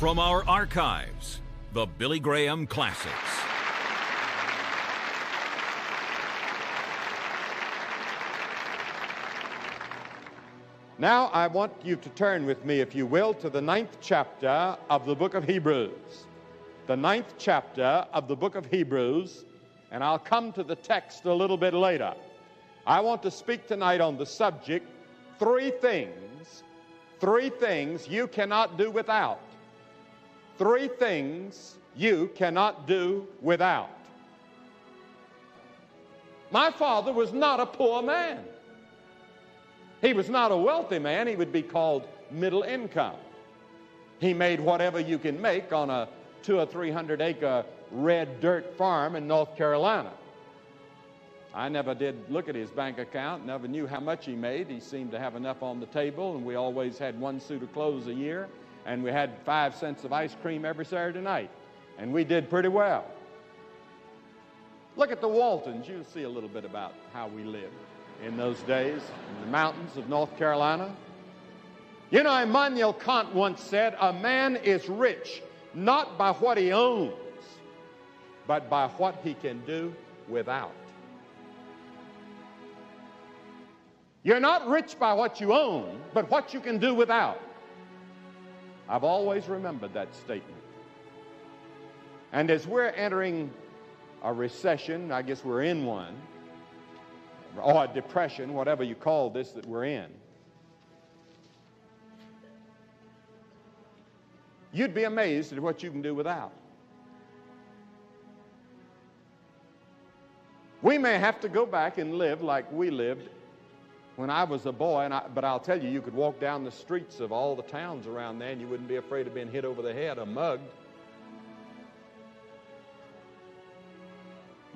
From our archives, the Billy Graham Classics. Now, I want you to turn with me, if you will, to the ninth chapter of the book of Hebrews. The ninth chapter of the book of Hebrews, and I'll come to the text a little bit later. I want to speak tonight on the subject three things, three things you cannot do without. Three things you cannot do without. My father was not a poor man. He was not a wealthy man. He would be called middle income. He made whatever you can make on a two or three hundred acre red dirt farm in North Carolina. I never did look at his bank account, never knew how much he made. He seemed to have enough on the table, and we always had one suit of clothes a year, and we had five cents of ice cream every Saturday night, and we did pretty well. Look at the Waltons. You'll see a little bit about how we lived in those days in the mountains of North Carolina. You know, Immanuel Kant once said, A man is rich not by what he owns, but by what he can do without. You're not rich by what you own, but what you can do without. I've always remembered that statement. And as we're entering a recession, I guess we're in one, or a depression, whatever you call this that we're in, you'd be amazed at what you can do without. We may have to go back and live like we lived when I was a boy, I, but I'll tell you, you could walk down the streets of all the towns around there and you wouldn't be afraid of being hit over the head or mugged.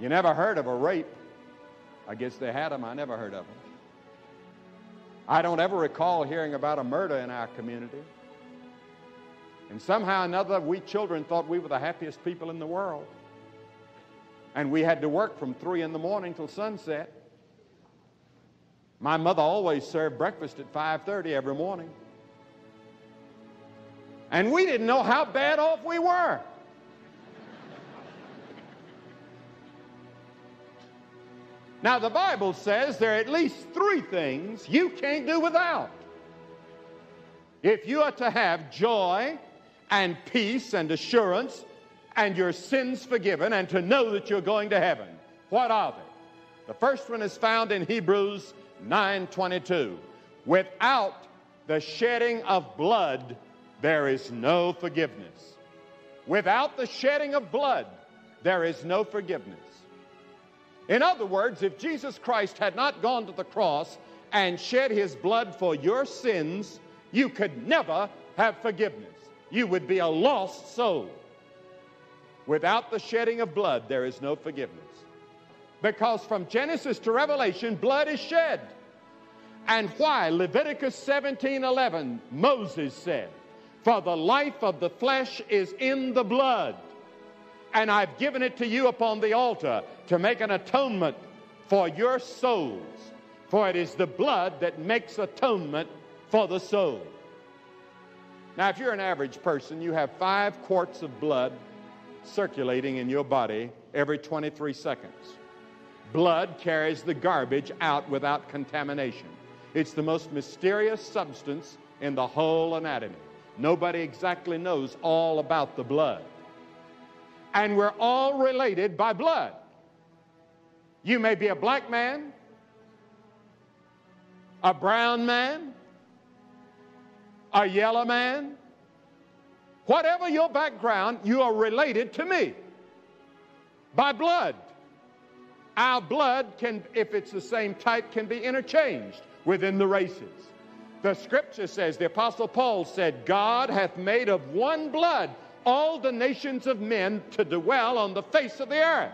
You never heard of a rape I guess they had them. I never heard of them. I don't ever recall hearing about a murder in our community. And somehow or another, we children thought we were the happiest people in the world. And we had to work from 3 in the morning till sunset. My mother always served breakfast at 5:30 every morning. And we didn't know how bad off we were. Now, the Bible says there are at least three things you can't do without. If you are to have joy and peace and assurance and your sins forgiven and to know that you're going to heaven, what are they? The first one is found in Hebrews 9:22. Without the shedding of blood, there is no forgiveness. Without the shedding of blood, there is no forgiveness. In other words, if Jesus Christ had not gone to the cross and shed his blood for your sins, you could never have forgiveness. You would be a lost soul. Without the shedding of blood, there is no forgiveness. Because from Genesis to Revelation, blood is shed. And why? Leviticus 17 11, Moses said, For the life of the flesh is in the blood and I've given it to you upon the altar to make an atonement for your souls. For it is the blood that makes atonement for the soul. Now, if you're an average person, you have five quarts of blood circulating in your body every 23 seconds. Blood carries the garbage out without contamination. It's the most mysterious substance in the whole anatomy. Nobody exactly knows all about the blood and we're all related by blood. You may be a black man, a brown man, a yellow man. Whatever your background, you are related to me by blood. Our blood can, if it's the same type, can be interchanged within the races. The scripture says, the Apostle Paul said, God hath made of one blood all the nations of men to dwell on the face of the earth.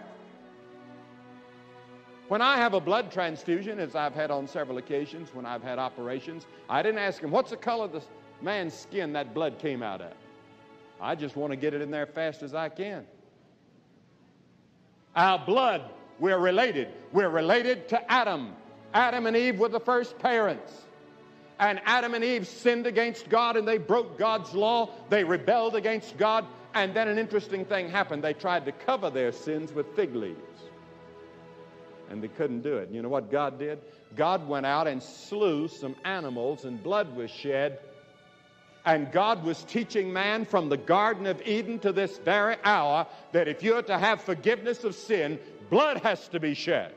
When I have a blood transfusion, as I've had on several occasions when I've had operations, I didn't ask him, What's the color of the man's skin that blood came out of? I just want to get it in there fast as I can. Our blood, we're related. We're related to Adam. Adam and Eve were the first parents. And Adam and Eve sinned against God and they broke God's law. They rebelled against God. And then an interesting thing happened. They tried to cover their sins with fig leaves. And they couldn't do it. You know what God did? God went out and slew some animals and blood was shed. And God was teaching man from the Garden of Eden to this very hour that if you're to have forgiveness of sin, blood has to be shed.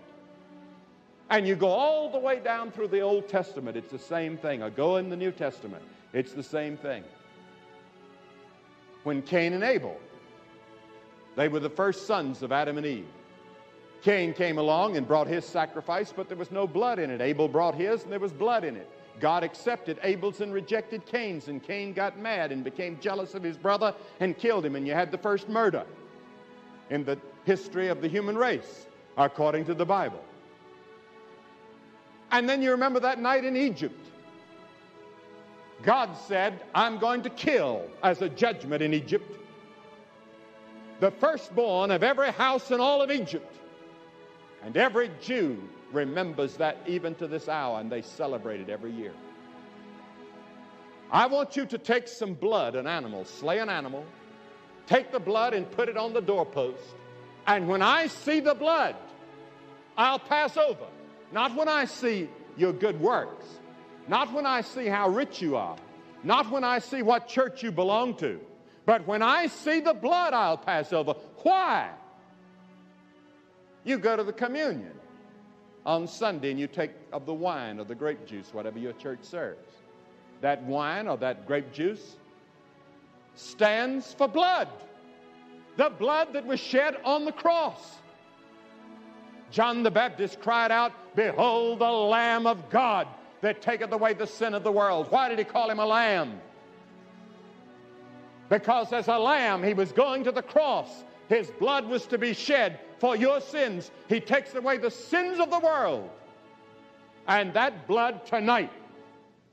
And you go all the way down through the Old Testament, it's the same thing. I go in the New Testament, it's the same thing. When Cain and Abel, they were the first sons of Adam and Eve. Cain came along and brought his sacrifice, but there was no blood in it. Abel brought his, and there was blood in it. God accepted Abel's and rejected Cain's, and Cain got mad and became jealous of his brother and killed him, and you had the first murder in the history of the human race, according to the Bible. And then you remember that night in Egypt. God said, I'm going to kill as a judgment in Egypt the firstborn of every house in all of Egypt. And every Jew remembers that even to this hour, and they celebrate it every year. I want you to take some blood, an animal, slay an animal, take the blood and put it on the doorpost. And when I see the blood, I'll pass over. Not when I see your good works, not when I see how rich you are, not when I see what church you belong to, but when I see the blood, I'll pass over. Why? You go to the communion on Sunday and you take of the wine or the grape juice, whatever your church serves. That wine or that grape juice stands for blood. The blood that was shed on the cross. John the Baptist cried out, Behold the Lamb of God that taketh away the sin of the world. Why did he call him a lamb? Because as a lamb, he was going to the cross. His blood was to be shed for your sins. He takes away the sins of the world. And that blood tonight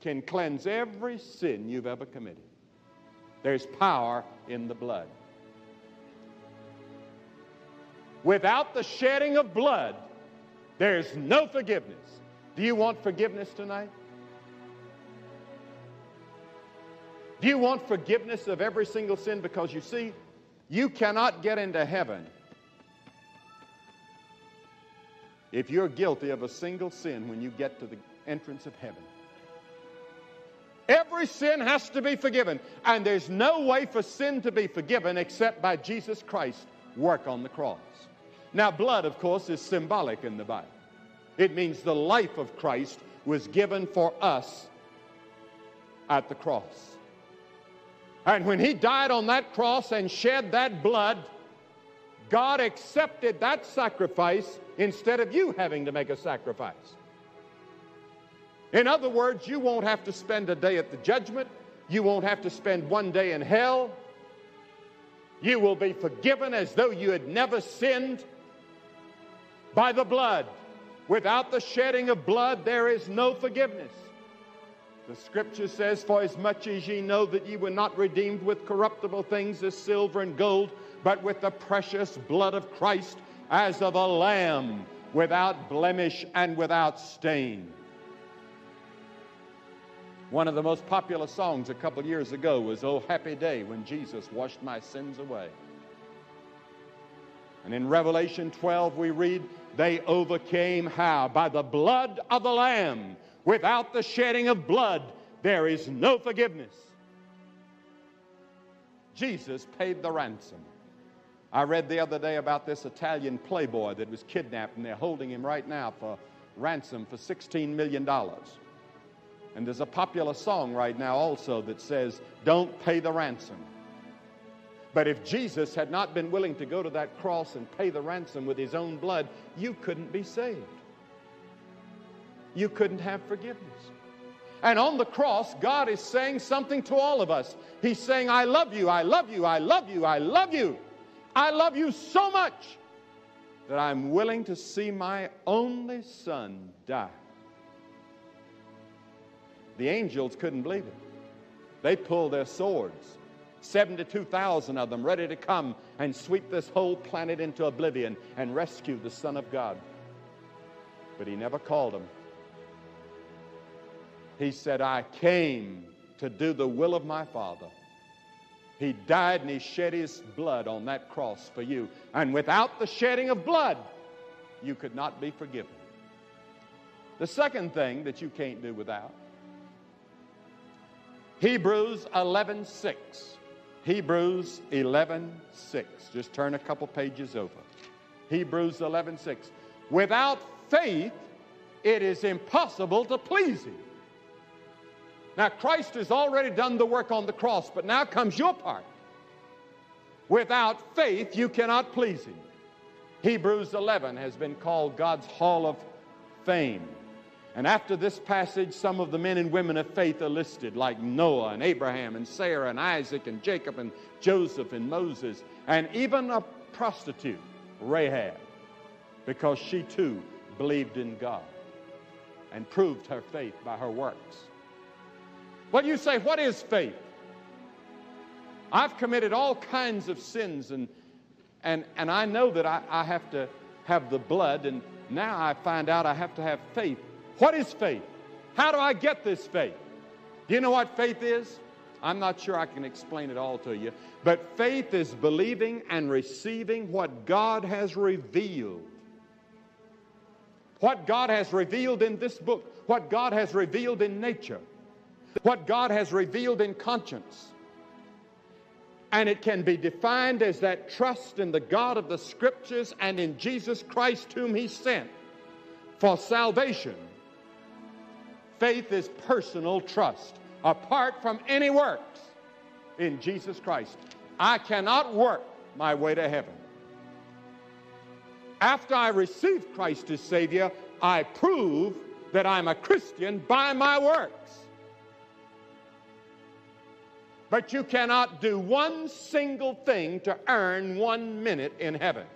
can cleanse every sin you've ever committed. There's power in the blood. Without the shedding of blood, there's no forgiveness. Do you want forgiveness tonight? Do you want forgiveness of every single sin? Because you see, you cannot get into heaven if you're guilty of a single sin when you get to the entrance of heaven. Every sin has to be forgiven, and there's no way for sin to be forgiven except by Jesus Christ's work on the cross. Now, blood, of course, is symbolic in the Bible. It means the life of Christ was given for us at the cross. And when he died on that cross and shed that blood, God accepted that sacrifice instead of you having to make a sacrifice. In other words, you won't have to spend a day at the judgment. You won't have to spend one day in hell. You will be forgiven as though you had never sinned by the blood. Without the shedding of blood, there is no forgiveness. The scripture says, For as much as ye know that ye were not redeemed with corruptible things as silver and gold, but with the precious blood of Christ as of a lamb, without blemish and without stain. One of the most popular songs a couple years ago was Oh Happy Day when Jesus washed my sins away. And in Revelation 12, we read, They overcame how? By the blood of the Lamb Without the shedding of blood, there is no forgiveness. Jesus paid the ransom. I read the other day about this Italian playboy that was kidnapped, and they're holding him right now for ransom for $16 million. And there's a popular song right now also that says, Don't pay the ransom. But if Jesus had not been willing to go to that cross and pay the ransom with his own blood, you couldn't be saved you couldn't have forgiveness. And on the cross, God is saying something to all of us. He's saying, I love you, I love you, I love you, I love you. I love you so much that I'm willing to see my only son die. The angels couldn't believe it. They pulled their swords, 72,000 of them, ready to come and sweep this whole planet into oblivion and rescue the Son of God. But he never called them He said, I came to do the will of my Father. He died and he shed his blood on that cross for you. And without the shedding of blood, you could not be forgiven. The second thing that you can't do without Hebrews 11:6. Hebrews 11:6. Just turn a couple pages over. Hebrews 11:6. Without faith, it is impossible to please him. Now, Christ has already done the work on the cross, but now comes your part. Without faith, you cannot please Him. Hebrews 11 has been called God's Hall of Fame. And after this passage, some of the men and women of faith are listed, like Noah and Abraham and Sarah and Isaac and Jacob and Joseph and Moses, and even a prostitute, Rahab, because she too believed in God and proved her faith by her works. Well, you say, what is faith? I've committed all kinds of sins, and, and, and I know that I, I have to have the blood, and now I find out I have to have faith. What is faith? How do I get this faith? Do you know what faith is? I'm not sure I can explain it all to you, but faith is believing and receiving what God has revealed. What God has revealed in this book, what God has revealed in nature what God has revealed in conscience. And it can be defined as that trust in the God of the Scriptures and in Jesus Christ, whom He sent for salvation. Faith is personal trust, apart from any works in Jesus Christ. I cannot work my way to heaven. After I receive Christ as Savior, I prove that I'm a Christian by my works. But you cannot do one single thing to earn one minute in heaven.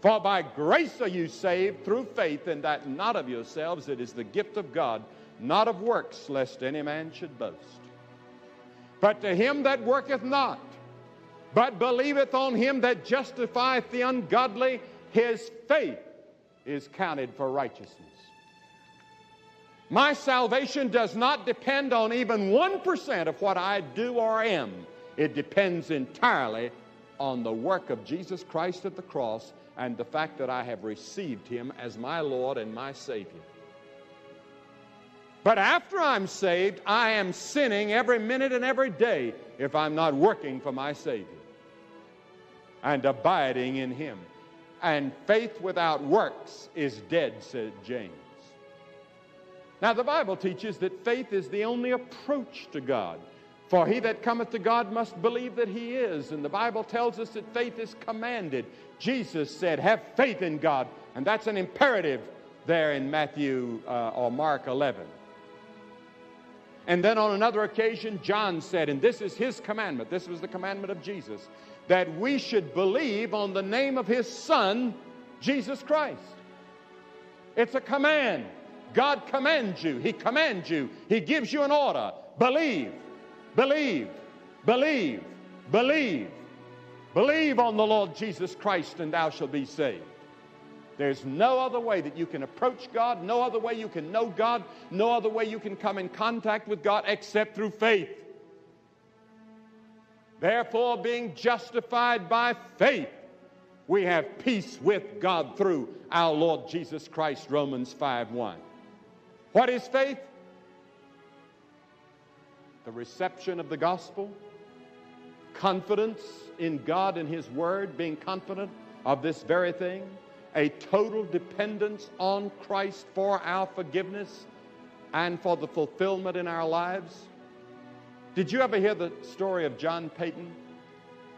For by grace are you saved through faith, and that not of yourselves, it is the gift of God, not of works, lest any man should boast. But to him that worketh not, but believeth on him that justifieth the ungodly, his faith is counted for righteousness. My salvation does not depend on even 1% of what I do or am. It depends entirely on the work of Jesus Christ at the cross and the fact that I have received him as my Lord and my Savior. But after I'm saved, I am sinning every minute and every day if I'm not working for my Savior and abiding in him. And faith without works is dead, said James. Now, the Bible teaches that faith is the only approach to God. For he that cometh to God must believe that he is. And the Bible tells us that faith is commanded. Jesus said, Have faith in God. And that's an imperative there in Matthew uh, or Mark 11. And then on another occasion, John said, and this is his commandment, this was the commandment of Jesus, that we should believe on the name of his Son, Jesus Christ. It's a command. God commands you. He commands you. He gives you an order. Believe, believe, believe, believe. Believe on the Lord Jesus Christ and thou shalt be saved. There's no other way that you can approach God, no other way you can know God, no other way you can come in contact with God except through faith. Therefore, being justified by faith, we have peace with God through our Lord Jesus Christ, Romans 5 1. What is faith? The reception of the gospel, confidence in God and His Word, being confident of this very thing, a total dependence on Christ for our forgiveness and for the fulfillment in our lives. Did you ever hear the story of John Paton,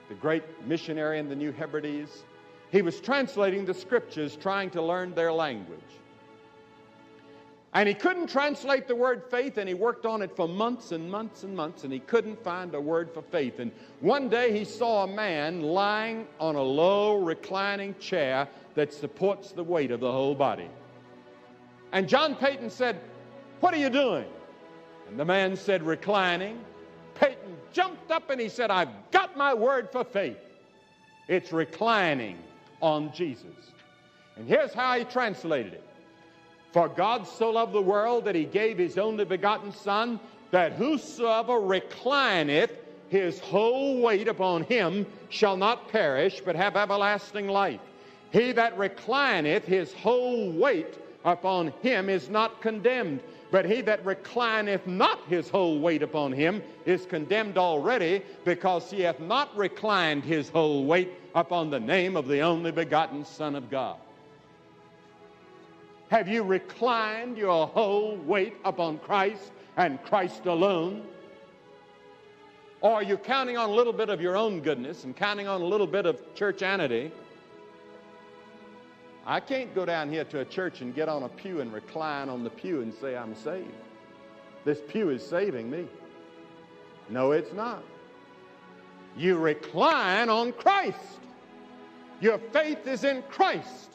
the great missionary in the New Hebrides? He was translating the scriptures trying to learn their language. And he couldn't translate the word faith, and he worked on it for months and months and months, and he couldn't find a word for faith. And one day he saw a man lying on a low reclining chair that supports the weight of the whole body. And John Paton said, What are you doing? And the man said, Reclining. Paton jumped up and he said, I've got my word for faith. It's reclining on Jesus. And here's how he translated it For God so loved the world that he gave his only begotten Son, that whosoever reclineth his whole weight upon him shall not perish, but have everlasting life. He that reclineth his whole weight upon him is not condemned, but he that reclineth not his whole weight upon him is condemned already, because he hath not reclined his whole weight upon the name of the only begotten Son of God. Have you reclined your whole weight upon Christ and Christ alone? Or are you counting on a little bit of your own goodness and counting on a little bit of churchianity? I can't go down here to a church and get on a pew and recline on the pew and say, I'm saved. This pew is saving me. No, it's not. You recline on Christ. Your faith is in Christ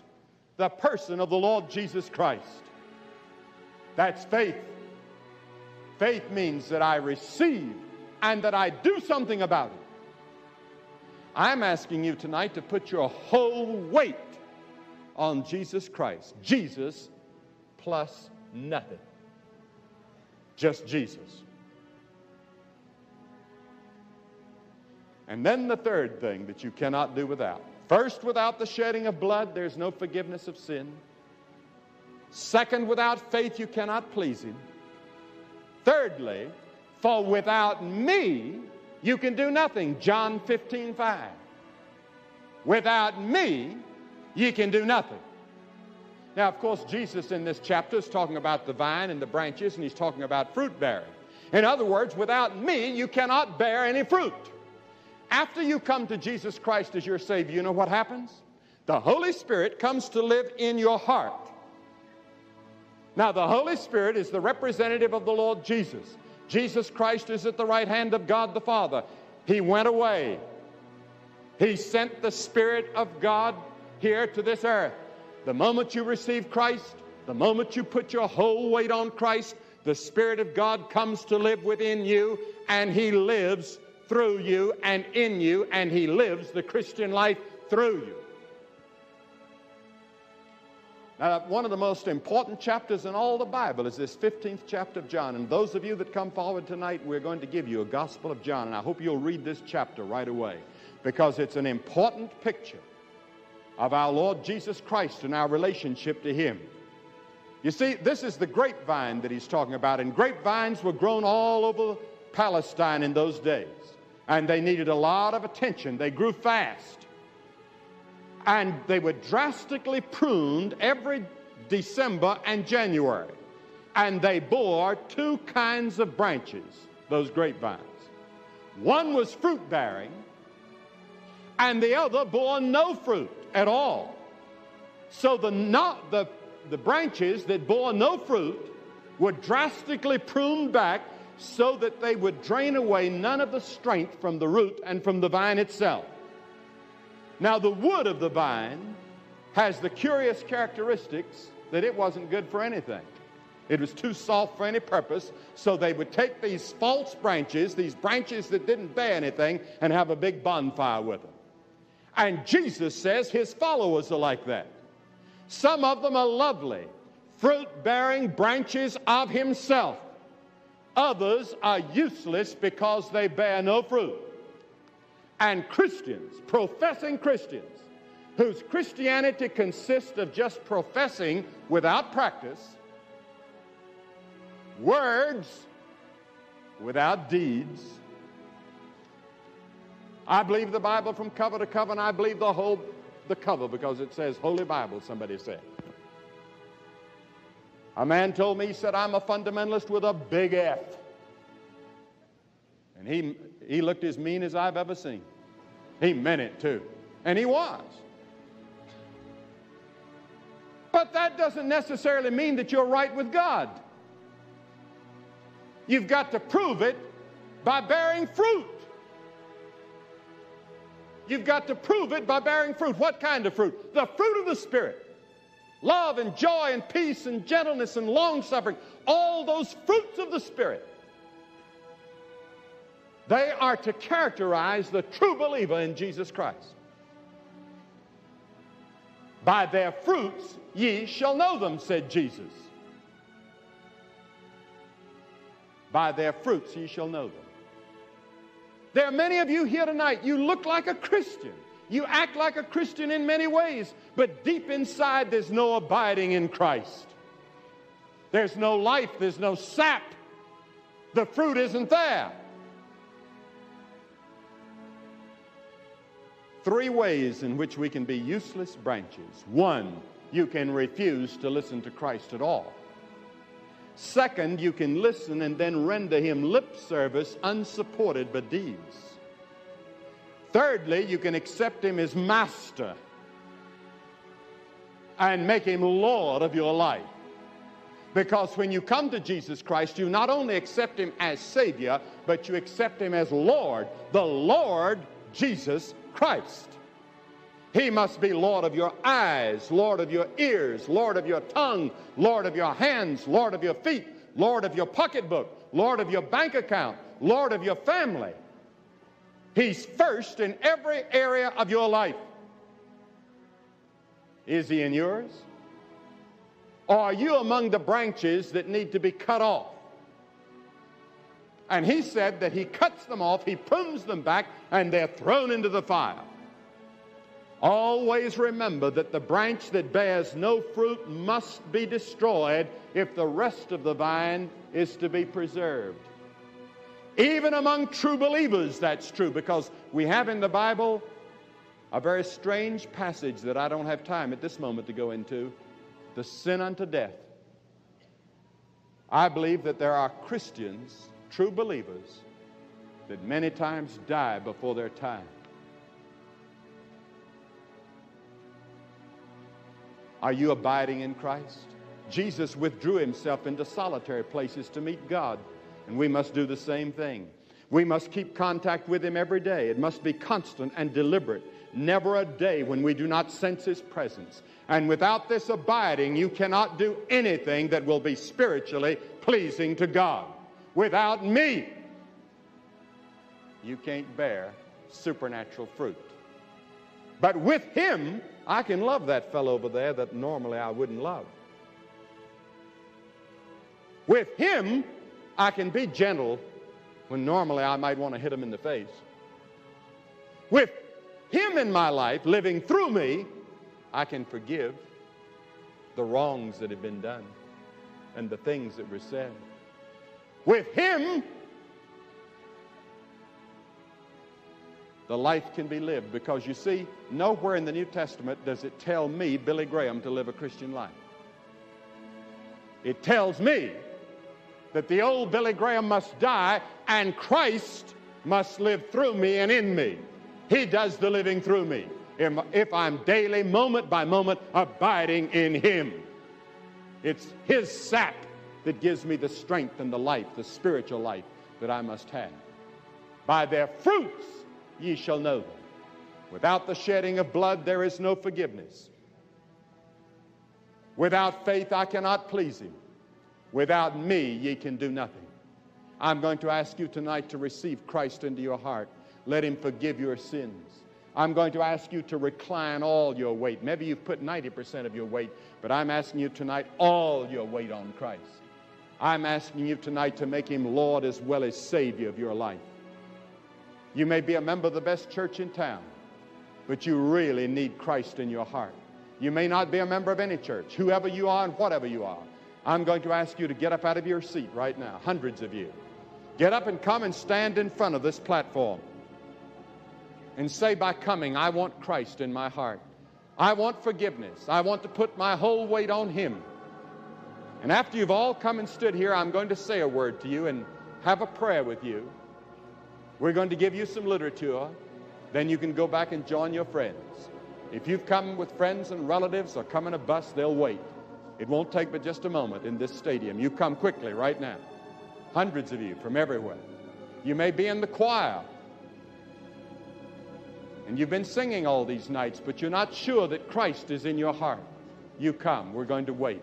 the person of the Lord Jesus Christ. That's faith. Faith means that I receive and that I do something about it. I'm asking you tonight to put your whole weight on Jesus Christ. Jesus plus nothing. Just Jesus. And then the third thing that you cannot do without First, without the shedding of blood, there's no forgiveness of sin. Second, without faith, you cannot please Him. Thirdly, for without me, you can do nothing. John 15, 5. Without me, ye can do nothing. Now, of course, Jesus in this chapter is talking about the vine and the branches, and he's talking about fruit bearing. In other words, without me, you cannot bear any fruit. After you come to Jesus Christ as your Savior, you know what happens? The Holy Spirit comes to live in your heart. Now, the Holy Spirit is the representative of the Lord Jesus. Jesus Christ is at the right hand of God the Father. He went away. He sent the Spirit of God here to this earth. The moment you receive Christ, the moment you put your whole weight on Christ, the Spirit of God comes to live within you, and He lives through you and in you, and He lives the Christian life through you. Now, one of the most important chapters in all the Bible is this 15th chapter of John. And those of you that come forward tonight, we're going to give you a Gospel of John. And I hope you'll read this chapter right away because it's an important picture of our Lord Jesus Christ and our relationship to Him. You see, this is the grapevine that he's talking about, and grapevines were grown all over Palestine in those days and they needed a lot of attention. They grew fast. And they were drastically pruned every December and January. And they bore two kinds of branches, those grapevines. One was fruit bearing, and the other bore no fruit at all. So the, not, the, the branches that bore no fruit were drastically pruned back so that they would drain away none of the strength from the root and from the vine itself. Now, the wood of the vine has the curious characteristics that it wasn't good for anything. It was too soft for any purpose, so they would take these false branches, these branches that didn't bear anything, and have a big bonfire with them. And Jesus says his followers are like that. Some of them are lovely, fruit bearing branches of himself. Others are useless because they bear no fruit. And Christians, professing Christians, whose Christianity consists of just professing without practice, words without deeds. I believe the Bible from cover to cover, and I believe the whole the cover because it says Holy Bible, somebody said. A man told me, he said, I'm a fundamentalist with a big F. And he, he looked as mean as I've ever seen. He meant it too. And he was. But that doesn't necessarily mean that you're right with God. You've got to prove it by bearing fruit. You've got to prove it by bearing fruit. What kind of fruit? The fruit of the Spirit love and joy and peace and gentleness and long suffering, all those fruits of the Spirit. They are to characterize the true believer in Jesus Christ. By their fruits ye shall know them, said Jesus. By their fruits ye shall know them. There are many of you here tonight, you look like a Christian. You act like a Christian in many ways, but deep inside there's no abiding in Christ. There's no life, there's no sap. The fruit isn't there. Three ways in which we can be useless branches. One, you can refuse to listen to Christ at all. Second, you can listen and then render him lip service unsupported by deeds. Thirdly, you can accept him as master and make him Lord of your life. Because when you come to Jesus Christ, you not only accept him as Savior, but you accept him as Lord, the Lord Jesus Christ. He must be Lord of your eyes, Lord of your ears, Lord of your tongue, Lord of your hands, Lord of your feet, Lord of your pocketbook, Lord of your bank account, Lord of your family. He's first in every area of your life. Is he in yours? Or are you among the branches that need to be cut off? And he said that he cuts them off, he prunes them back, and they're thrown into the fire. Always remember that the branch that bears no fruit must be destroyed if the rest of the vine is to be preserved. Even among true believers, that's true because we have in the Bible a very strange passage that I don't have time at this moment to go into the sin unto death. I believe that there are Christians, true believers, that many times die before their time. Are you abiding in Christ? Jesus withdrew himself into solitary places to meet God, and we must do the same thing. We must keep contact with him every day. It must be constant and deliberate. Never a day when we do not sense his presence. And without this abiding, you cannot do anything that will be spiritually pleasing to God. Without me, you can't bear supernatural fruit. But with him, I can love that fellow over there that normally I wouldn't love. With him, I can be gentle when normally I might want to hit him in the face. With him in my life, living through me, I can forgive the wrongs that have been done and the things that were said. With him, the life can be lived because you see, nowhere in the New Testament does it tell me, Billy Graham, to live a Christian life. It tells me that the old Billy Graham must die and Christ must live through me and in me. He does the living through me if I'm daily, moment by moment, abiding in Him. It's His sap that gives me the strength and the life, the spiritual life that I must have. By their fruits ye shall know them. Without the shedding of blood, there is no forgiveness. Without faith, I cannot please him. Without me, ye can do nothing. I'm going to ask you tonight to receive Christ into your heart. Let him forgive your sins. I'm going to ask you to recline all your weight. Maybe you've put 90% of your weight, but I'm asking you tonight all your weight on Christ. I'm asking you tonight to make him Lord as well as Savior of your life. You may be a member of the best church in town, but you really need Christ in your heart. You may not be a member of any church, whoever you are and whatever you are. I'm going to ask you to get up out of your seat right now, hundreds of you. Get up and come and stand in front of this platform and say, by coming, I want Christ in my heart. I want forgiveness. I want to put my whole weight on Him. And after you've all come and stood here, I'm going to say a word to you and have a prayer with you. We're going to give you some literature. Then you can go back and join your friends. If you've come with friends and relatives or come in a bus, they'll wait. It won't take but just a moment in this stadium. You come quickly right now. Hundreds of you from everywhere. You may be in the choir. And you've been singing all these nights, but you're not sure that Christ is in your heart. You come. We're going to wait.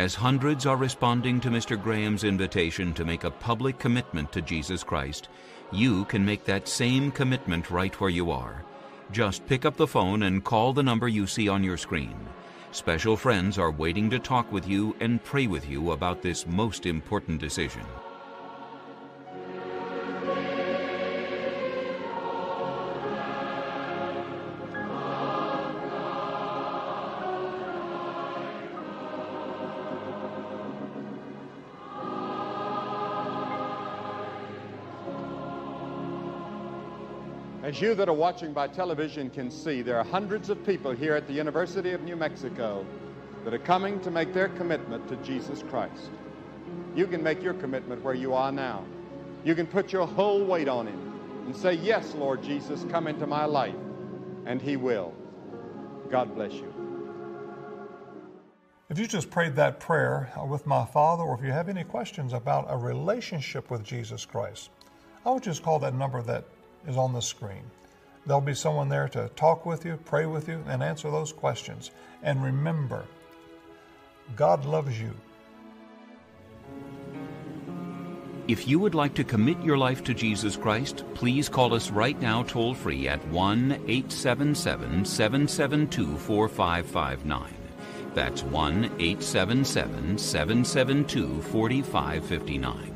As hundreds are responding to Mr. Graham's invitation to make a public commitment to Jesus Christ, you can make that same commitment right where you are. Just pick up the phone and call the number you see on your screen. Special friends are waiting to talk with you and pray with you about this most important decision. You that are watching by television can see, there are hundreds of people here at the University of New Mexico that are coming to make their commitment to Jesus Christ. You can make your commitment where you are now. You can put your whole weight on Him and say, Yes, Lord Jesus, come into my life. And He will. God bless you. If you just prayed that prayer uh, with my Father, or if you have any questions about a relationship with Jesus Christ, I would just call that number that is on the screen. There'll be someone there to talk with you, pray with you, and answer those questions. And remember, God loves you. If you would like to commit your life to Jesus Christ, please call us right now toll free at 1 877 772 4559. That's 1 877 772 4559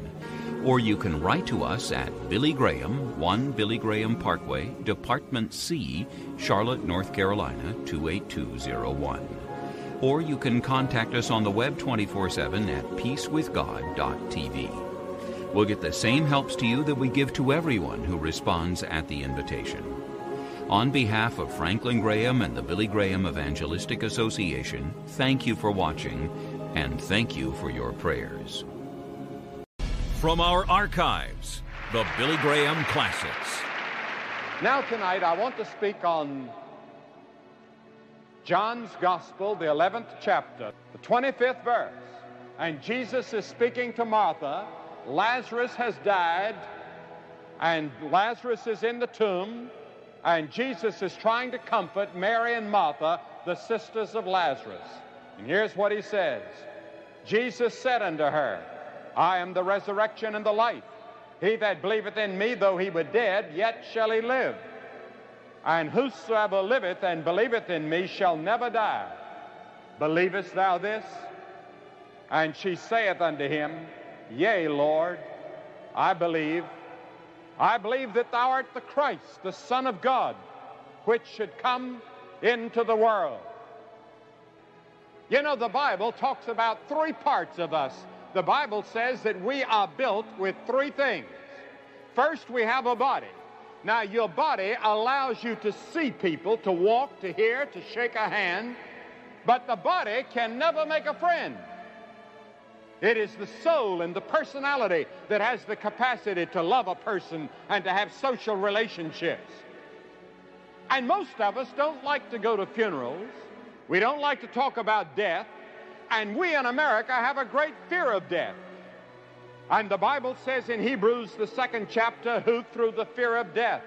or you can write to us at Billy Graham, 1 Billy Graham Parkway, Department C, Charlotte, North Carolina 28201. Or you can contact us on the web 24 7 at peacewithgod.tv. We'll get the same helps to you that we give to everyone who responds at the invitation. On behalf of Franklin Graham and the Billy Graham Evangelistic Association, thank you for watching and thank you for your prayers. From our archives, the Billy Graham Classics. Now, tonight, I want to speak on John's Gospel, the 11th chapter, the 25th verse. And Jesus is speaking to Martha. Lazarus has died, and Lazarus is in the tomb, and Jesus is trying to comfort Mary and Martha, the sisters of Lazarus. And here's what he says Jesus said unto her, I am the resurrection and the life. He that believeth in me, though he were dead, yet shall he live. And whosoever liveth and believeth in me shall never die. Believest thou this? And she saith unto him, Yea, Lord, I believe. I believe that thou art the Christ, the Son of God, which should come into the world. You know, the Bible talks about three parts of us the Bible says that we are built with three things. First, we have a body. Now, your body allows you to see people, to walk, to hear, to shake a hand, but the body can never make a friend. It is the soul and the personality that has the capacity to love a person and to have social relationships. And most of us don't like to go to funerals. We don't like to talk about death. And we in America have a great fear of death. And the Bible says in Hebrews, the second chapter, who through the fear of death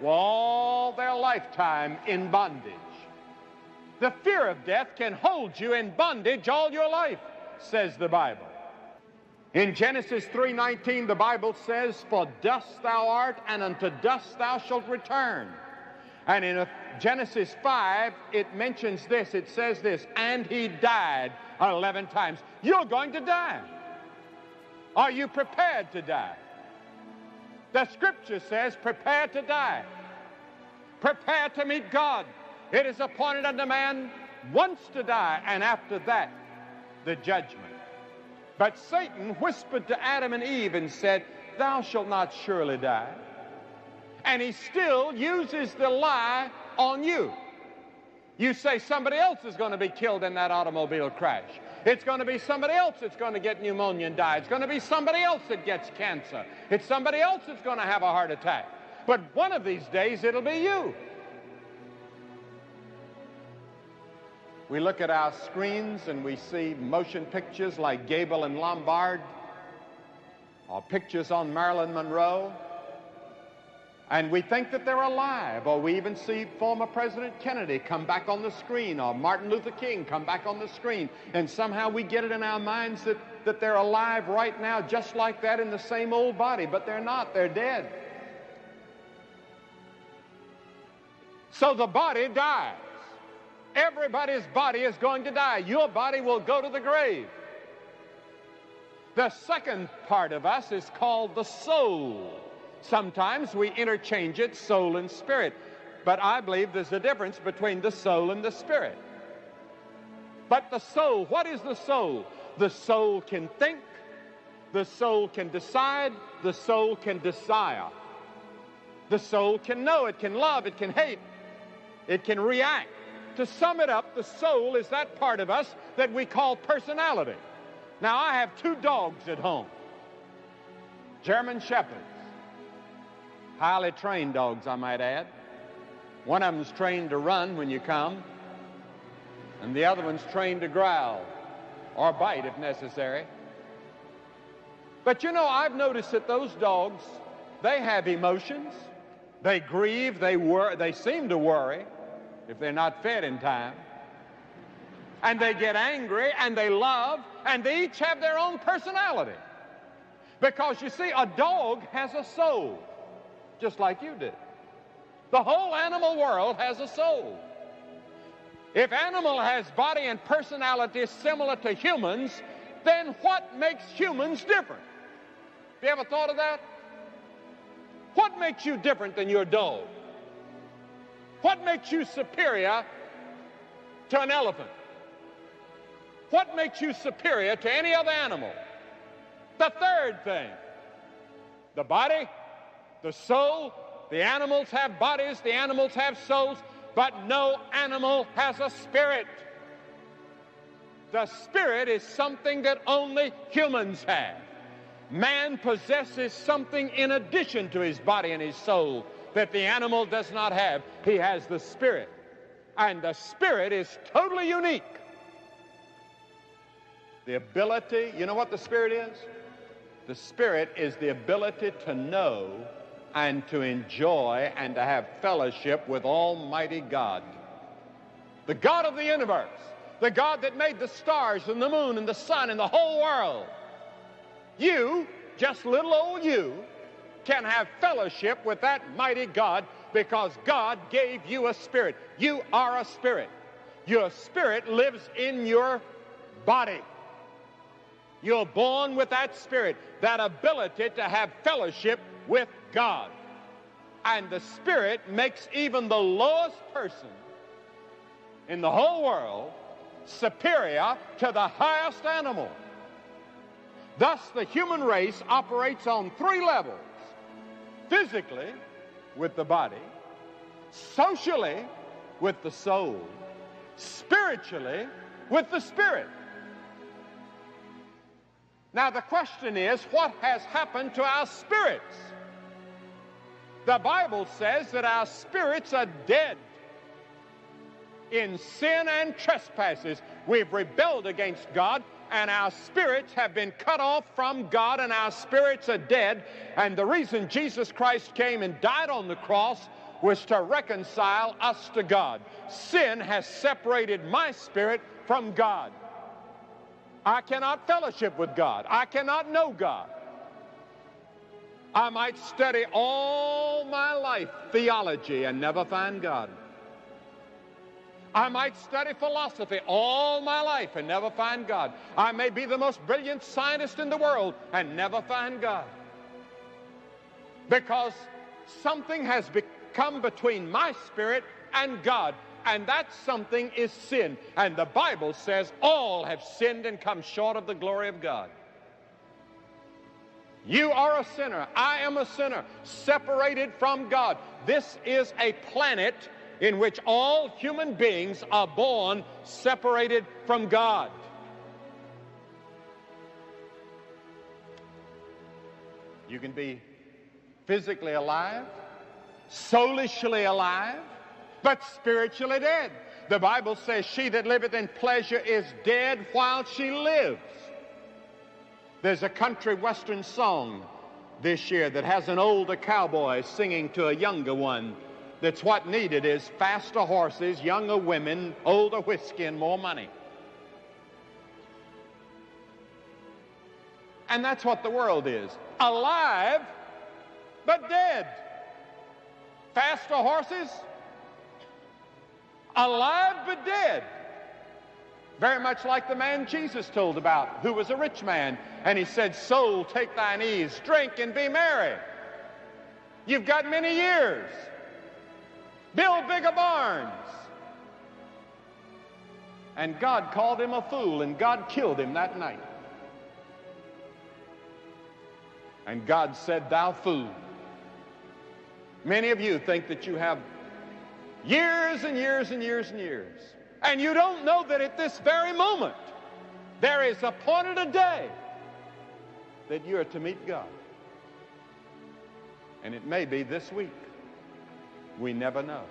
were all their lifetime in bondage. The fear of death can hold you in bondage all your life, says the Bible. In Genesis 3:19 the Bible says, "For dust thou art, and unto dust thou shalt return." And in Genesis 5 it mentions this. It says this, "And he died 11 times. You're going to die. Are you prepared to die? The scripture says, prepare to die. Prepare to meet God. It is appointed unto man once to die, and after that, the judgment. But Satan whispered to Adam and Eve and said, Thou shalt not surely die. And he still uses the lie on you. You say somebody else is going to be killed in that automobile crash. It's going to be somebody else that's going to get pneumonia and die. It's going to be somebody else that gets cancer. It's somebody else that's going to have a heart attack. But one of these days, it'll be you. We look at our screens and we see motion pictures like Gable and Lombard, or pictures on Marilyn Monroe, And we think that they're alive, or we even see former President Kennedy come back on the screen, or Martin Luther King come back on the screen, and somehow we get it in our minds that, that they're alive right now, just like that in the same old body, but they're not, they're dead. So the body dies. Everybody's body is going to die. Your body will go to the grave. The second part of us is called the soul. Sometimes we interchange it, soul and spirit. But I believe there's a difference between the soul and the spirit. But the soul, what is the soul? The soul can think, the soul can decide, the soul can desire. The soul can know, it can love, it can hate, it can react. To sum it up, the soul is that part of us that we call personality. Now, I have two dogs at home German Shepherds, highly trained dogs, I might add. One of them's trained to run when you come, and the other one's trained to growl or bite if necessary. But you know, I've noticed that those dogs, they have emotions. They grieve, they worry, they seem to worry if they're not fed in time. And they get angry and they love and they each have their own personality. Because you see, a dog has a soul, just like you did. The whole animal world has a soul. If animal has body and personality similar to humans, then what makes humans different? Have you ever thought of that? What makes you different than your dog? What makes you superior to an elephant? What makes you superior to any other animal? The third thing the body, the soul. The animals have bodies, the animals have souls, but no animal has a spirit. The spirit is something that only humans have. Man possesses something in addition to his body and his soul that the animal does not have. He has the Spirit. And the Spirit is totally unique. The ability, you know what the Spirit is? The Spirit is the ability to know and to enjoy and to have fellowship with Almighty God. The God of the universe, the God that made the stars and the moon and the sun and the whole world. You, just little old you, can have fellowship with that mighty God because God gave you a spirit. You are a spirit. Your spirit lives in your body. You're born with that spirit, that ability to have fellowship with God. And the spirit makes even the lowest person in the whole world superior to the highest animal. Thus, the human race operates on three levels physically with the body, socially with the soul, spiritually with the spirit. Now, the question is what has happened to our spirits? The Bible says that our spirits are dead in sin and trespasses. We've rebelled against God and our spirits have been cut off from God and our spirits are dead. And the reason Jesus Christ came and died on the cross was to reconcile us to God. Sin has separated my spirit from God. I cannot fellowship with God. I cannot know God. I might study all my life theology and never find God. I might study philosophy all my life and never find God. I may be the most brilliant scientist in the world and never find God. Because something has become between my spirit and God, and that something is sin. And the Bible says all have sinned and come short of the glory of God. You are a sinner. I am a sinner, separated from God. This is a planet in which all human beings are born separated from God. You can be physically alive, soulishly alive, but spiritually dead. The Bible says, She that liveth in pleasure is dead while she lives. There's a country western song this year that has an older cowboy singing to a younger one that's what needed is faster horses, younger women, older whiskey, and more money. And that's what the world is alive, but dead. Faster horses, alive, but dead. Very much like the man Jesus told about, who was a rich man. And he said, Soul, take thine ease, drink and be merry. You've got many years. Build bigger barns. And God called him a fool, and God killed him that night. And God said, Thou fool. Many of you think that you have years and years and years and years. And you don't know that at this very moment there is appointed a day that you are to meet God. And it may be this week. We never know.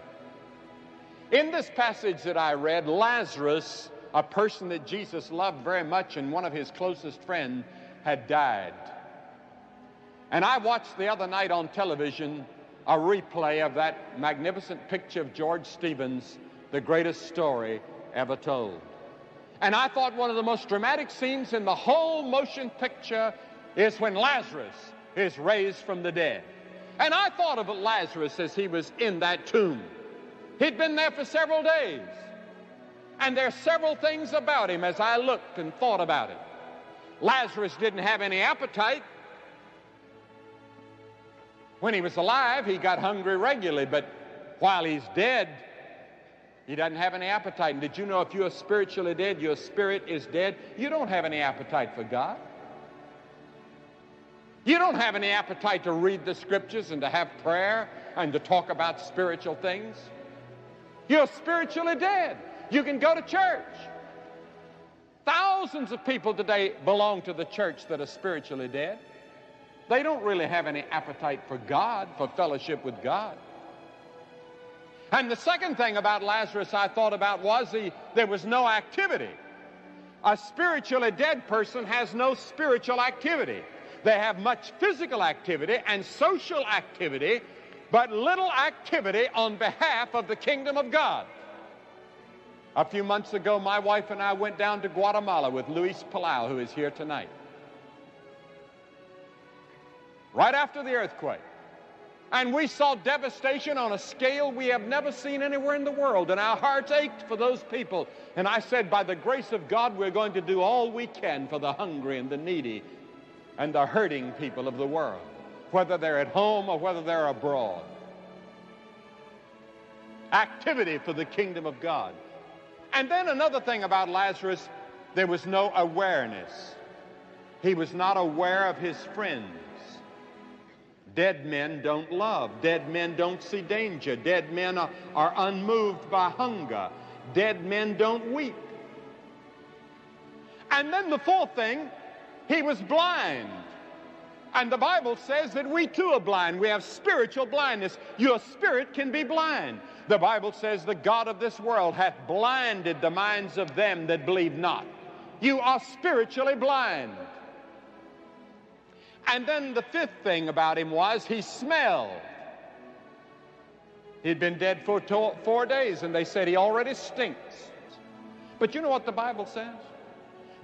In this passage that I read, Lazarus, a person that Jesus loved very much and one of his closest friends, had died. And I watched the other night on television a replay of that magnificent picture of George Stevens, the greatest story ever told. And I thought one of the most dramatic scenes in the whole motion picture is when Lazarus is raised from the dead. And I thought of Lazarus as he was in that tomb. He'd been there for several days. And there's several things about him as I looked and thought about it. Lazarus didn't have any appetite. When he was alive, he got hungry regularly, but while he's dead, he doesn't have any appetite. And did you know if you're spiritually dead, your spirit is dead? You don't have any appetite for God. You don't have any appetite to read the scriptures and to have prayer and to talk about spiritual things. You're spiritually dead. You can go to church. Thousands of people today belong to the church that are spiritually dead. They don't really have any appetite for God, for fellowship with God. And the second thing about Lazarus I thought about was he, there was no activity. A spiritually dead person has no spiritual activity. They have much physical activity and social activity, but little activity on behalf of the kingdom of God. A few months ago, my wife and I went down to Guatemala with Luis Palau, who is here tonight. Right after the earthquake. And we saw devastation on a scale we have never seen anywhere in the world. And our hearts ached for those people. And I said, by the grace of God, we're going to do all we can for the hungry and the needy and the hurting people of the world, whether they're at home or whether they're abroad. Activity for the kingdom of God. And then another thing about Lazarus, there was no awareness. He was not aware of his friends. Dead men don't love. Dead men don't see danger. Dead men are, are unmoved by hunger. Dead men don't weep. And then the fourth thing, he was blind. And the Bible says that we too are blind. We have spiritual blindness. Your spirit can be blind. The Bible says the God of this world hath blinded the minds of them that believe not. You are spiritually blind. And then the fifth thing about him was he smelled. He'd been dead for four days, and they said he already stinks. But you know what the Bible says?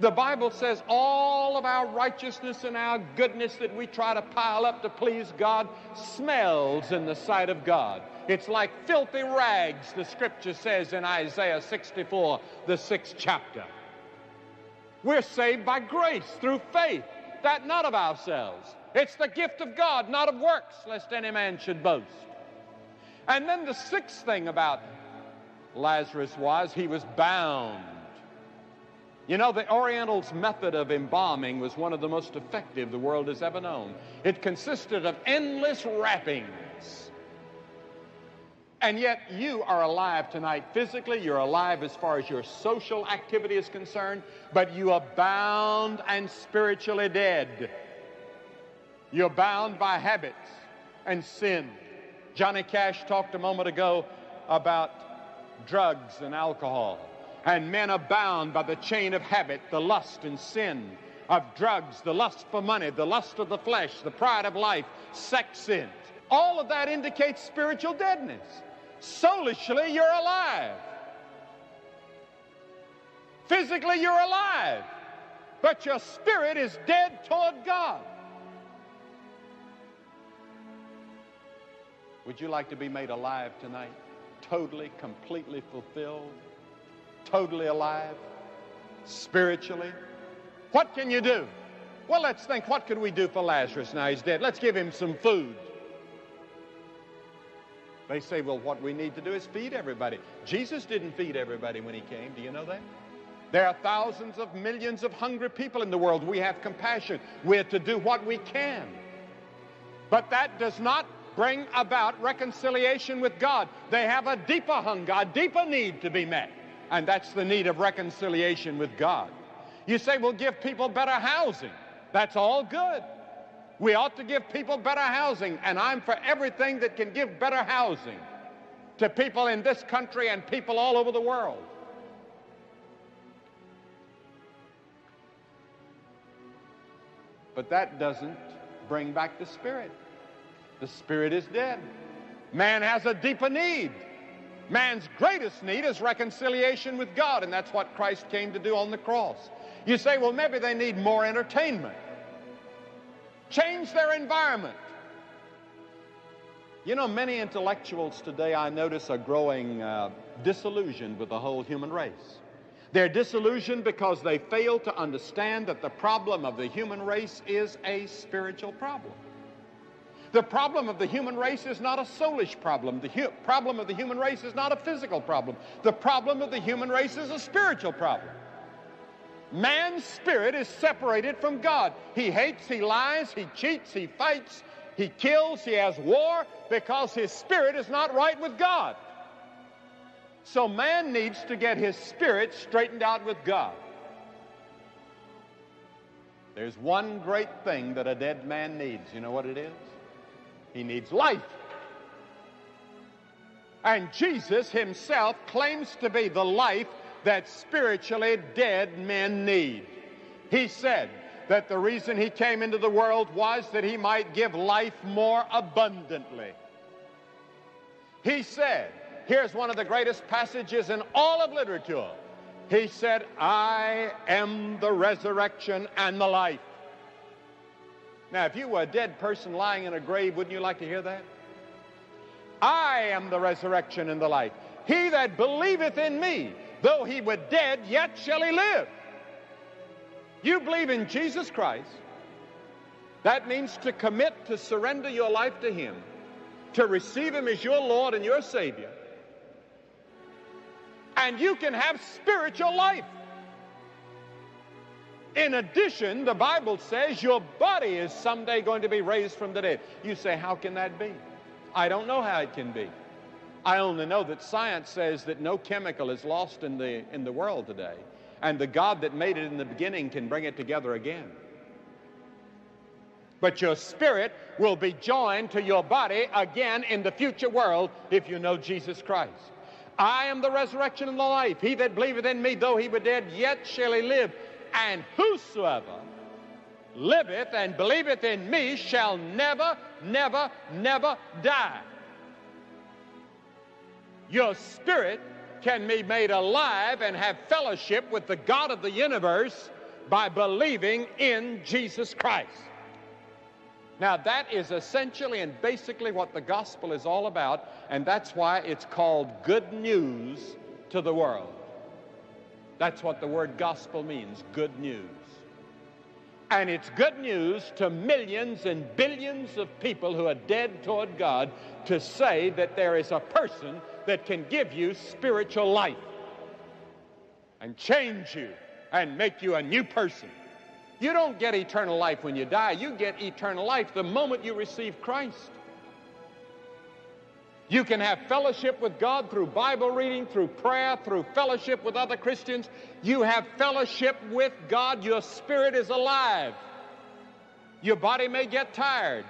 The Bible says all of our righteousness and our goodness that we try to pile up to please God smells in the sight of God. It's like filthy rags, the scripture says in Isaiah 64, the sixth chapter. We're saved by grace through faith, that not of ourselves. It's the gift of God, not of works, lest any man should boast. And then the sixth thing about Lazarus was he was bound. You know, the Oriental's method of embalming was one of the most effective the world has ever known. It consisted of endless wrappings. And yet, you are alive tonight physically, you're alive as far as your social activity is concerned, but you are bound and spiritually dead. You're bound by habits and sin. Johnny Cash talked a moment ago about drugs and alcohol and men are bound by the chain of habit, the lust and sin of drugs, the lust for money, the lust of the flesh, the pride of life, sex sins. All of that indicates spiritual deadness. Soulishly, you're alive. Physically, you're alive, but your spirit is dead toward God. Would you like to be made alive tonight? Totally, completely fulfilled, totally alive, spiritually? What can you do? Well, let's think what could we do for Lazarus now he's dead? Let's give him some food. They say, well, what we need to do is feed everybody. Jesus didn't feed everybody when he came. Do you know that? There are thousands of millions of hungry people in the world. We have compassion. We're to do what we can. But that does not bring about reconciliation with God. They have a deeper hunger, a deeper need to be met. And that's the need of reconciliation with God. You say, well, give people better housing. That's all good. We ought to give people better housing, and I'm for everything that can give better housing to people in this country and people all over the world. But that doesn't bring back the Spirit. The Spirit is dead. Man has a deeper need. Man's greatest need is reconciliation with God, and that's what Christ came to do on the cross. You say, well, maybe they need more entertainment. Change their environment. You know, many intellectuals today, I notice, are growing uh, disillusioned with the whole human race. They're disillusioned because they fail to understand that the problem of the human race is a spiritual problem. The problem of the human race is not a soulish problem. The problem of the human race is not a physical problem. The problem of the human race is a spiritual problem. Man's spirit is separated from God. He hates, he lies, he cheats, he fights, he kills, he has war because his spirit is not right with God. So man needs to get his spirit straightened out with God. There's one great thing that a dead man needs. You know what it is? He needs life. And Jesus himself claims to be the life that spiritually dead men need. He said that the reason he came into the world was that he might give life more abundantly. He said, here's one of the greatest passages in all of literature. He said, I am the resurrection and the life. Now, if you were a dead person lying in a grave, wouldn't you like to hear that? I am the resurrection and the life. He that believeth in me, though he were dead, yet shall he live. You believe in Jesus Christ. That means to commit to surrender your life to him, to receive him as your Lord and your Savior. And you can have spiritual life. In addition, the Bible says your body is someday going to be raised from the dead. You say, How can that be? I don't know how it can be. I only know that science says that no chemical is lost in the, in the world today, and the God that made it in the beginning can bring it together again. But your spirit will be joined to your body again in the future world if you know Jesus Christ. I am the resurrection and the life. He that believeth in me, though he were dead, yet shall he live. And whosoever liveth and believeth in me shall never, never, never die. Your spirit can be made alive and have fellowship with the God of the universe by believing in Jesus Christ. Now, that is essentially and basically what the gospel is all about, and that's why it's called good news to the world. That's what the word gospel means good news. And it's good news to millions and billions of people who are dead toward God to say that there is a person that can give you spiritual life and change you and make you a new person. You don't get eternal life when you die. You get eternal life the moment you receive Christ. You can have fellowship with God through Bible reading, through prayer, through fellowship with other Christians. You have fellowship with God. Your spirit is alive. Your body may get tired.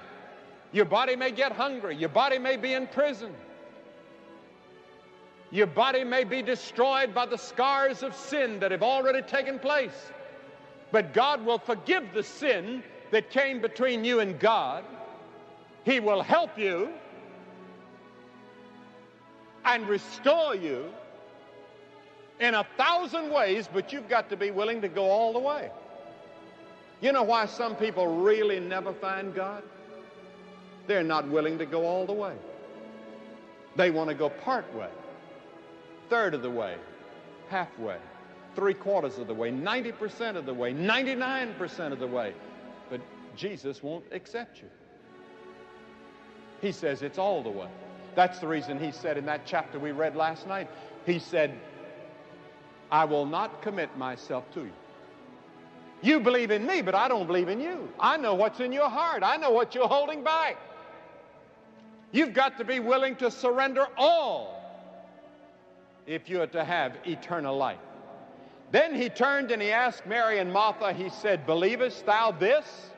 Your body may get hungry. Your body may be in prison. Your body may be destroyed by the scars of sin that have already taken place. But God will forgive the sin that came between you and God. He will help you and restore you in a thousand ways, but you've got to be willing to go all the way. You know why some people really never find God? They're not willing to go all the way. They want to go part way, third of the way, halfway, three quarters of the way, 90% of the way, 99% of the way. But Jesus won't accept you. He says it's all the way. That's the reason he said in that chapter we read last night, he said, I will not commit myself to you. You believe in me, but I don't believe in you. I know what's in your heart. I know what you're holding back. You've got to be willing to surrender all if you are to have eternal life. Then he turned and he asked Mary and Martha, he said, Believest thou this?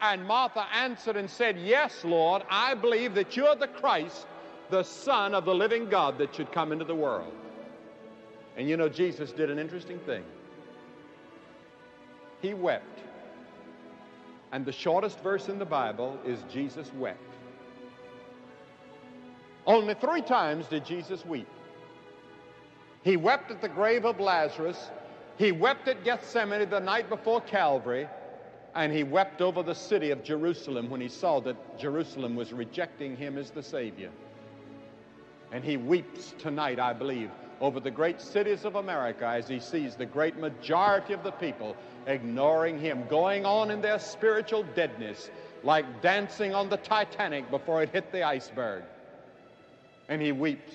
And Martha answered and said, Yes, Lord, I believe that you're the Christ, the Son of the living God that should come into the world. And you know, Jesus did an interesting thing. He wept. And the shortest verse in the Bible is Jesus wept. Only three times did Jesus weep. He wept at the grave of Lazarus. He wept at Gethsemane the night before Calvary. And he wept over the city of Jerusalem when he saw that Jerusalem was rejecting him as the Savior. And he weeps tonight, I believe, over the great cities of America as he sees the great majority of the people ignoring him, going on in their spiritual deadness, like dancing on the Titanic before it hit the iceberg. And he weeps.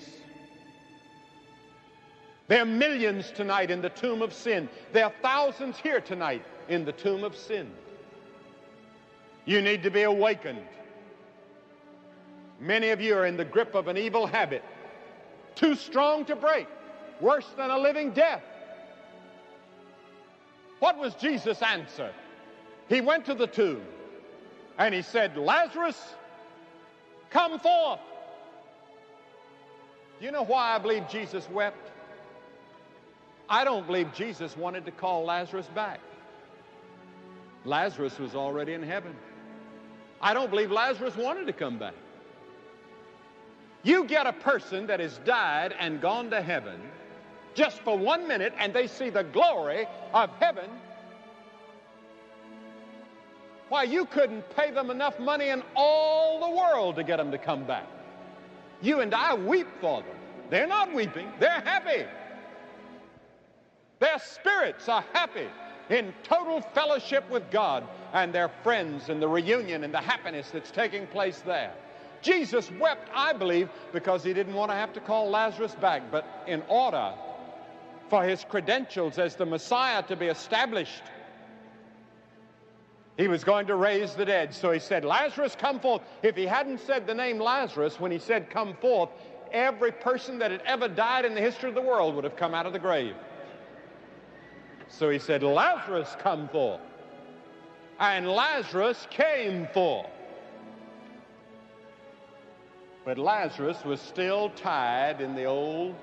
There are millions tonight in the tomb of sin. There are thousands here tonight in the tomb of sin. You need to be awakened. Many of you are in the grip of an evil habit too strong to break, worse than a living death. What was Jesus' answer? He went to the tomb and he said, Lazarus, come forth. Do you know why I believe Jesus wept? I don't believe Jesus wanted to call Lazarus back. Lazarus was already in heaven. I don't believe Lazarus wanted to come back. You get a person that has died and gone to heaven just for one minute and they see the glory of heaven. Why, you couldn't pay them enough money in all the world to get them to come back. You and I weep for them. They're not weeping, they're happy. Their spirits are happy in total fellowship with God and their friends and the reunion and the happiness that's taking place there. Jesus wept, I believe, because he didn't want to have to call Lazarus back, but in order for his credentials as the Messiah to be established, he was going to raise the dead. So he said, Lazarus, come forth. If he hadn't said the name Lazarus when he said, come forth, every person that had ever died in the history of the world would have come out of the grave. So he said, Lazarus, come forth. And Lazarus came forth. But Lazarus was still tied in the old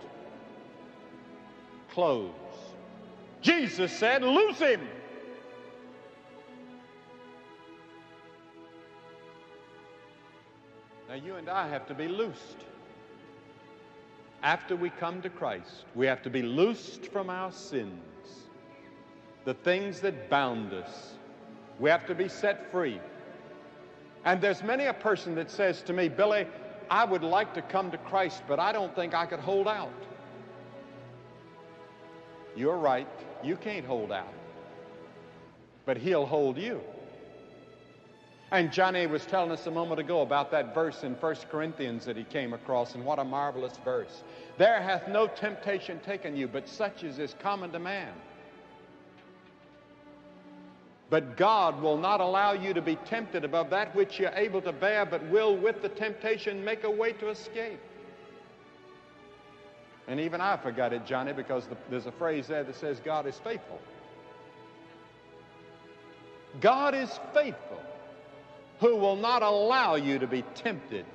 clothes. Jesus said, Loose him. Now, you and I have to be loosed. After we come to Christ, we have to be loosed from our sins, the things that bound us. We have to be set free. And there's many a person that says to me, Billy, I would like to come to Christ, but I don't think I could hold out. You're right. You can't hold out. But He'll hold you. And Johnny was telling us a moment ago about that verse in 1 Corinthians that he came across, and what a marvelous verse. There hath no temptation taken you, but such as is common to man. But God will not allow you to be tempted above that which you're able to bear, but will with the temptation make a way to escape. And even I forgot it, Johnny, because the, there's a phrase there that says God is faithful. God is faithful, who will not allow you to be tempted.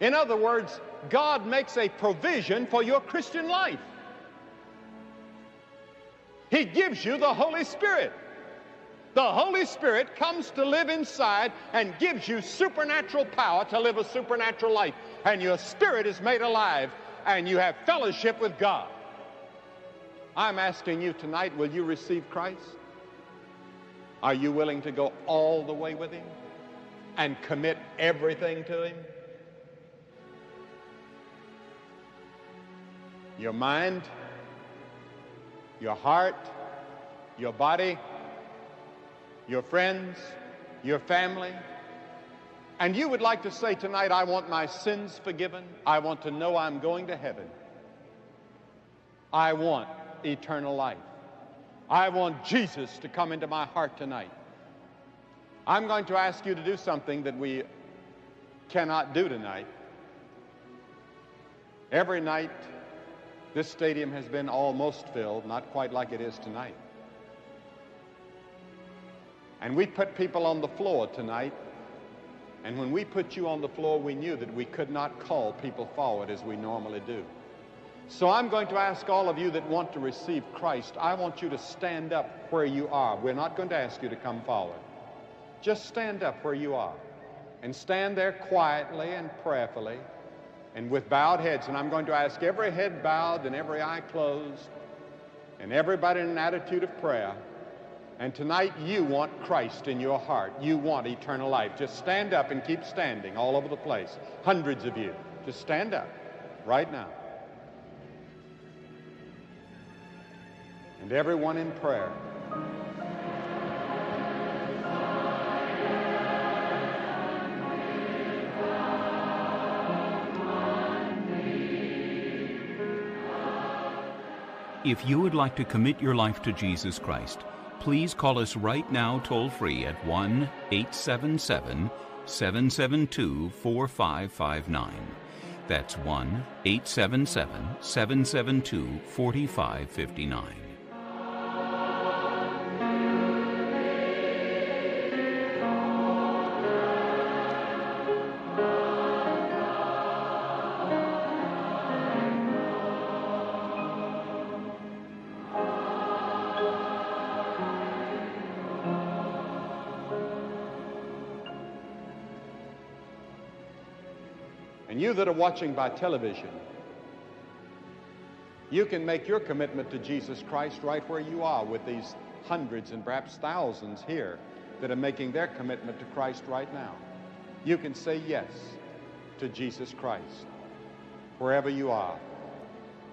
In other words, God makes a provision for your Christian life. He gives you the Holy Spirit. The Holy Spirit comes to live inside and gives you supernatural power to live a supernatural life. And your spirit is made alive and you have fellowship with God. I'm asking you tonight will you receive Christ? Are you willing to go all the way with Him and commit everything to Him? Your mind, your heart, your body, your friends, your family, and you would like to say tonight, I want my sins forgiven. I want to know I'm going to heaven. I want eternal life. I want Jesus to come into my heart tonight. I'm going to ask you to do something that we cannot do tonight. Every night, this stadium has been almost filled, not quite like it is tonight. And we put people on the floor tonight and when we put you on the floor, we knew that we could not call people forward as we normally do. So I'm going to ask all of you that want to receive Christ, I want you to stand up where you are. We're not going to ask you to come forward. Just stand up where you are and stand there quietly and prayerfully and with bowed heads. And I'm going to ask every head bowed and every eye closed and everybody in an attitude of prayer and tonight you want Christ in your heart. You want eternal life. Just stand up and keep standing all over the place. Hundreds of you. Just stand up right now. And everyone in prayer. If you would like to commit your life to Jesus Christ, please call us right now toll free at 1 877 772 4559. That's 1 877 772 4559. Watching by television, you can make your commitment to Jesus Christ right where you are with these hundreds and perhaps thousands here that are making their commitment to Christ right now. You can say yes to Jesus Christ wherever you are.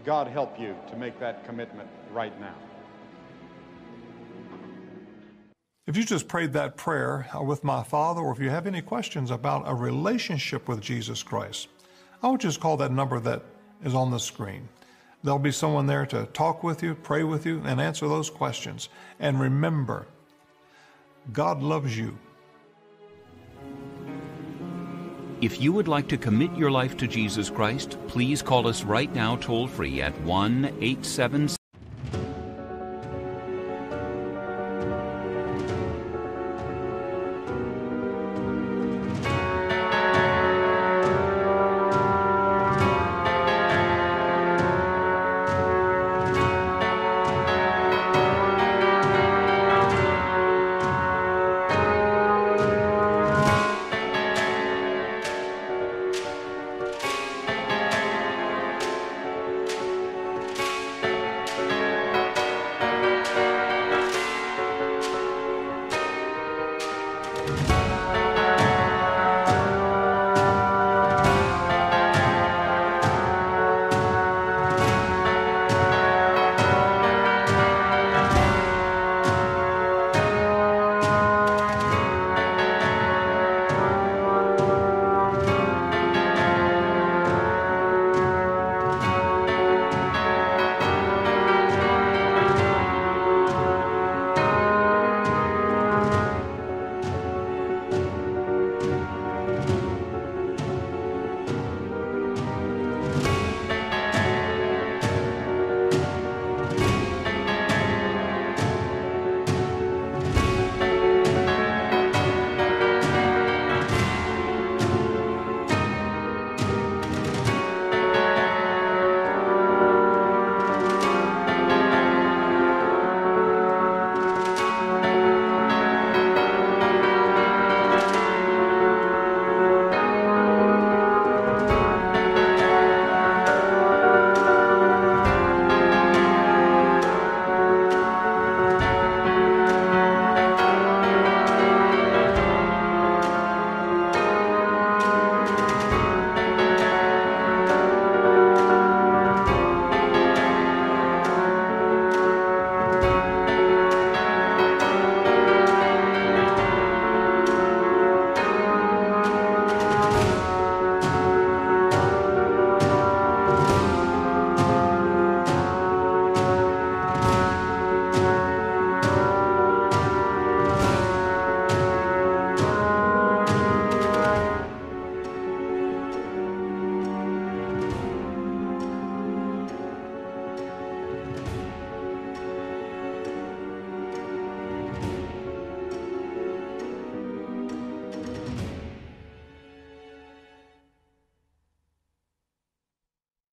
God help you to make that commitment right now. If you just prayed that prayer with my Father, or if you have any questions about a relationship with Jesus Christ, I would just call that number that is on the screen. There'll be someone there to talk with you, pray with you, and answer those questions. And remember, God loves you. If you would like to commit your life to Jesus Christ, please call us right now toll free at 1 877